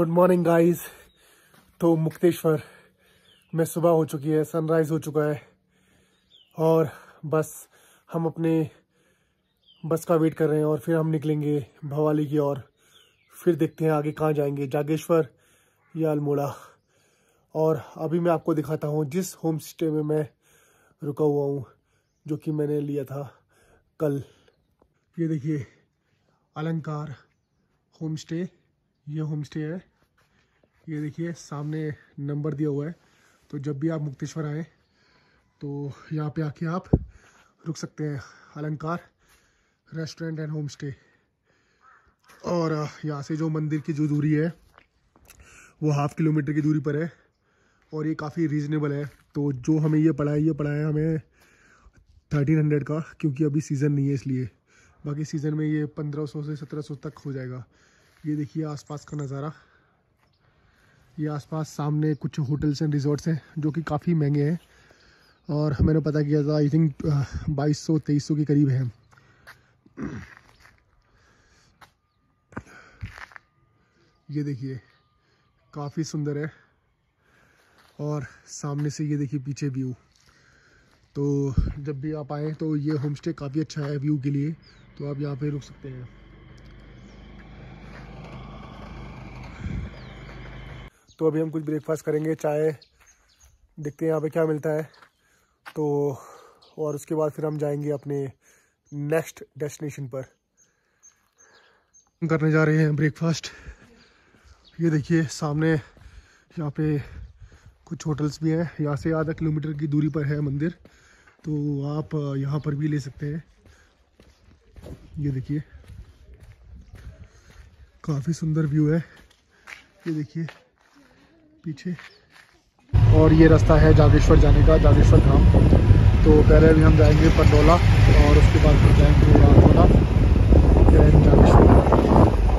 Good morning guys तो मुक्तेश्वर, में सुबह हो चुकी है सनराइज हो चुका है। और बस हम अपने बस का वेट कर रहे हैं और फिर हम निकलेंगे भवाली की ओर। फिर देखते हैं आगे कहाँ जाएँगे, जागेश्वर या अल्मोड़ा। और अभी मैं आपको दिखाता हूँ जिस होम स्टे में मैं रुका हुआ हूँ, जो कि मैंने लिया था कल। ये देखिए, अलंकार होम स्टे ये होम स्टे है। ये देखिए, सामने नंबर दिया हुआ है। तो जब भी आप मुक्तेश्वर आए तो यहाँ पे आके आप रुक सकते हैं। अलंकार रेस्टोरेंट एंड होम स्टे और यहाँ से जो मंदिर की जो दूरी है, वो हाफ़ किलोमीटर की दूरी पर है। और ये काफ़ी रीज़नेबल है। तो जो हमें ये पड़ा है ये पड़ा है हमें थर्टीन हंड्रेड का, क्योंकि अभी सीज़न नहीं है इसलिए। बाकी सीज़न में ये पंद्रह सौ से सत्रह सौ तक हो जाएगा। ये देखिए आसपास का नज़ारा। ये आसपास सामने कुछ होटल्स एंड रिजॉर्ट्स हैं, जो कि काफ़ी महँगे हैं। और मैंने पता किया था आई थिंक बाईस सौ, तेईस सौ के करीब है। ये देखिए, काफ़ी सुंदर है। और सामने से ये देखिए पीछे व्यू। तो जब भी आप आएँ तो ये होम स्टे काफ़ी अच्छा है व्यू के लिए। तो आप यहाँ पे रुक सकते हैं। तो अभी हम कुछ ब्रेकफास्ट करेंगे, चाय, देखते हैं यहाँ पे क्या मिलता है। तो और उसके बाद फिर हम जाएँगे अपने नेक्स्ट डेस्टिनेशन पर। करने जा रहे हैं ब्रेकफास्ट ये देखिए, सामने यहाँ पे कुछ होटल्स भी हैं। यहाँ से आधा किलोमीटर की दूरी पर है मंदिर। तो आप यहाँ पर भी ले सकते हैं। ये देखिए, काफ़ी सुंदर व्यू है। ये देखिए। पीछे। और ये रास्ता है जागेश्वर जाने का, जागेश्वर धाम। तो पहले भी हम जाएँगे पंडोला और उसके बाद फिर जाएँगे राजोला फिर जागेश्वर।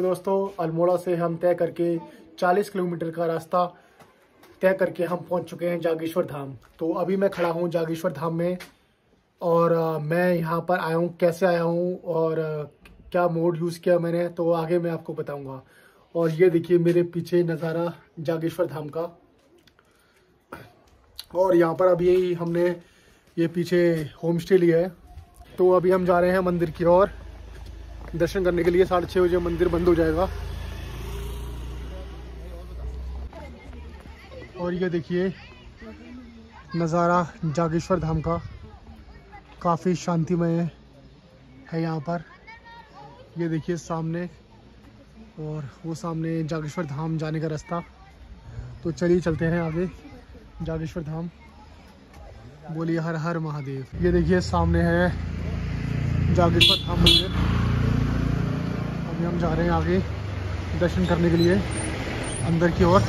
तो दोस्तों, अल्मोड़ा से हम तय करके 40 किलोमीटर का रास्ता तय करके हम पहुँच चुके हैं जागेश्वर धाम। तो अभी मैं खड़ा हूँ जागेश्वर धाम में और मैं यहाँ पर आया हूँ। कैसे आया हूँ और क्या मोड यूज़ किया मैंने तो आगे मैं आपको बताऊँगा। और ये देखिए मेरे पीछे नज़ारा जागेश्वर धाम का। और यहाँ पर अभी हमने ये पीछे होम स्टे लिया है। तो अभी हम जा रहे हैं मंदिर की ओर। दर्शन करने के लिए साढ़े छः बजे मंदिर बंद हो जाएगा। और ये देखिए, नज़ारा जागेश्वर धाम का। काफ़ी शांतिमय है यहाँ पर। ये देखिए सामने, और वो सामने जागेश्वर धाम जाने का रास्ता। तो चलिए चलते हैं आगे, जागेश्वर धाम। बोलिए हर हर महादेव। ये देखिए सामने है जागेश्वर धाम मंदिर। अभी हम जा रहे हैं आगे दर्शन करने के लिए अंदर की ओर।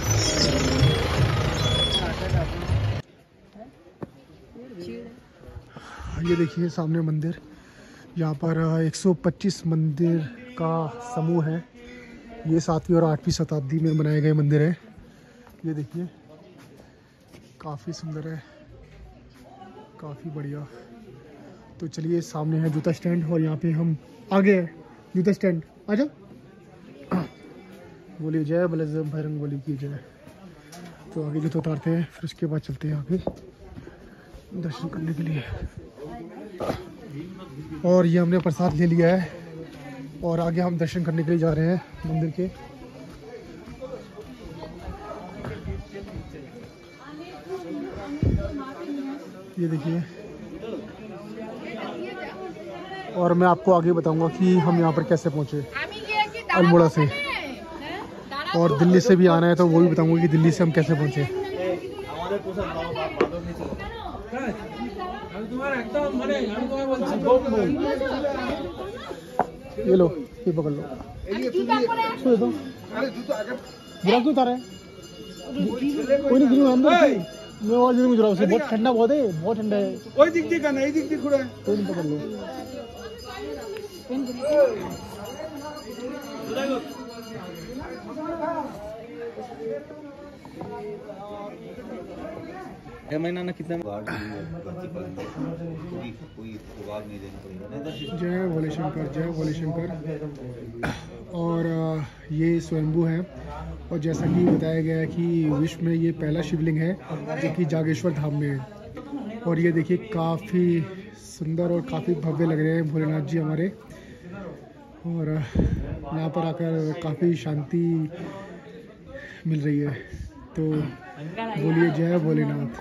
ये देखिए सामने मंदिर यहाँ पर अ, 125 मंदिर का समूह है। ये सातवीं और आठवीं शताब्दी में बनाए गए मंदिर है। ये देखिए काफ़ी सुंदर है काफ़ी बढ़िया। तो चलिए सामने है जूता स्टैंड और यहाँ पे हम आगे है। जूता स्टैंड आ जाओ। बोलिए जय बलजम भैरंग बोली की जय। तो आगे जूता उतारते हैं, फिर उसके बाद चलते हैं आगे दर्शन करने के लिए। और ये हमने प्रसाद ले लिया है, और आगे हम दर्शन करने के लिए जा रहे हैं मंदिर के। ये देखिए। और मैं आपको आगे बताऊँगा कि हम यहाँ पर कैसे पहुँचे। अल्मोड़ा से। और दिल्ली से भी आना है तो वो भी बताऊँगा कि दिल्ली से हम कैसे पहुँचे। ये लो ये पकड़ लो। क्यों उतारा है। कोई नहीं अंदर मैं और गुजरा बहुत ठंडा बहुत है बहुत ठंडा है। कोई दिखती का नहीं दिखती खुड़ा है। कोई नहीं पकड़ लो छह महीना ना कितना? तो जय भोले शंकर जय भोले शंकर और ये स्वयंभू है। और जैसा कि बताया गया है कि विश्व में ये पहला शिवलिंग है जो कि जागेश्वर धाम में है। और ये देखिए काफ़ी सुंदर और काफ़ी भव्य लग रहे हैं भोलेनाथ जी हमारे। और यहाँ पर आकर काफ़ी शांति मिल रही है। तो बोलिए जय भोलेनाथ।